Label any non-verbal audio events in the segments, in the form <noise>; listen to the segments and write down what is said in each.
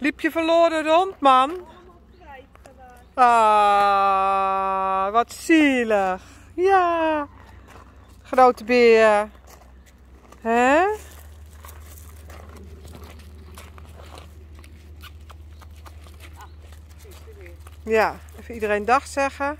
Liep je verloren rond, man? Ah, wat zielig. Ja. Grote beer. Hè? Ja, even iedereen dag zeggen.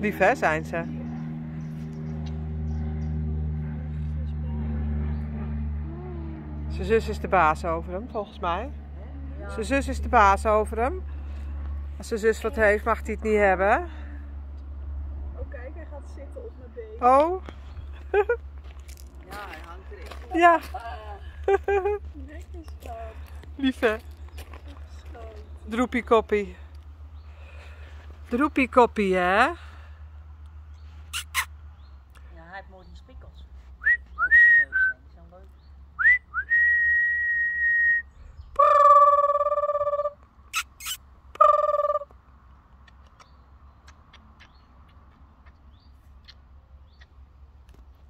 Lief hè, zijn ze. Zijn zus is de baas over hem, volgens mij. Zijn zus is de baas over hem. Als zijn zus wat heeft, mag hij het niet hebben. Oh kijk, hij gaat zitten op mijn been. Oh, Ja, hij hangt erin. ja. <laughs> Lekker schat. Lief hè. Droepie koppie. Droepie koppie, hè? Ja, hij heeft mooi die spikkels.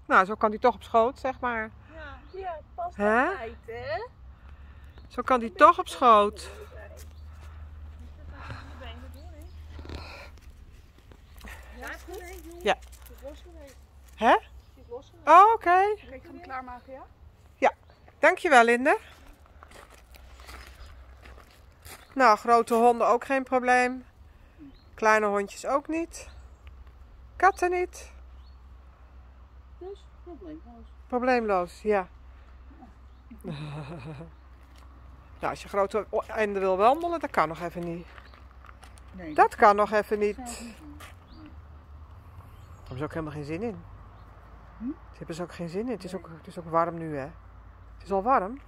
Nou, zo kan hij toch op schoot, zeg maar. Ja, ja, past Hè? altijd, hè? Zo kan hij toch op schoot. Ja. Ja. Hè? Het is losgeweest. Oh, oké. Ik ga hem klaarmaken, ja? Dankjewel, Linde. Nou, grote honden ook geen probleem. Kleine hondjes ook niet. Katten niet. Dus, probleemloos. Probleemloos, ja. <laughs> nou, als je grote einde wil wandelen, dat kan nog even niet. Nee, Dat kan nog even niet. gaat Daar niet doen. Hebben ze ook helemaal geen zin in. Hm? Ze hebben ze ook geen zin in. Het is ook, het is ook warm nu, hè? Het is al warm.